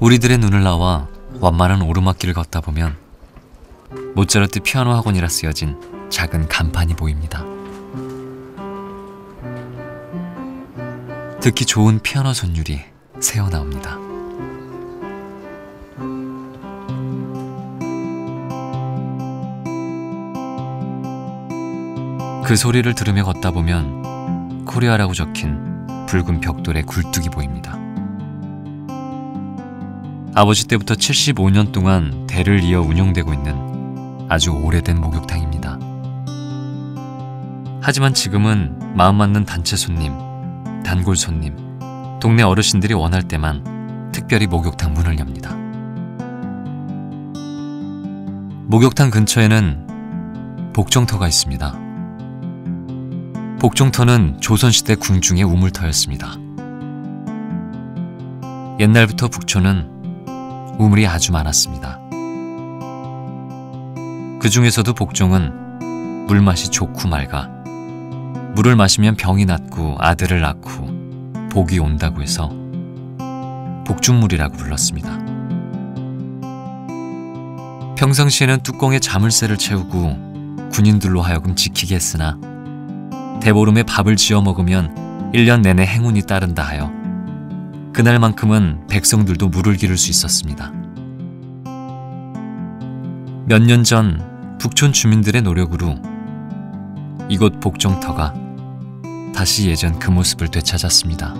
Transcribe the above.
우리들의 눈을 나와 완만한 오르막길을 걷다 보면 모차르트 피아노 학원이라 쓰여진 작은 간판이 보입니다. 듣기 좋은 피아노 선율이 새어나옵니다. 그 소리를 들으며 걷다 보면 코리아라고 적힌 붉은 벽돌의 굴뚝이 보입니다. 아버지 때부터 75년 동안 대를 이어 운영되고 있는 아주 오래된 목욕탕입니다. 하지만 지금은 마음 맞는 단체 손님, 단골 손님, 동네 어르신들이 원할 때만 특별히 목욕탕 문을 엽니다. 목욕탕 근처에는 복정터가 있습니다. 복종터는 조선시대 궁중의 우물터였습니다. 옛날부터 북촌은 우물이 아주 많았습니다. 그 중에서도 복종은 물맛이 좋고 맑아 물을 마시면 병이 낫고 아들을 낳고 복이 온다고 해서 복중물이라고 불렀습니다. 평상시에는 뚜껑에 자물쇠를 채우고 군인들로 하여금 지키게 했으나 대보름에 밥을 지어 먹으면 1년 내내 행운이 따른다 하여 그날만큼은 백성들도 물을 기를 수 있었습니다. 몇 년 전 북촌 주민들의 노력으로 이곳 복정터가 다시 예전 그 모습을 되찾았습니다.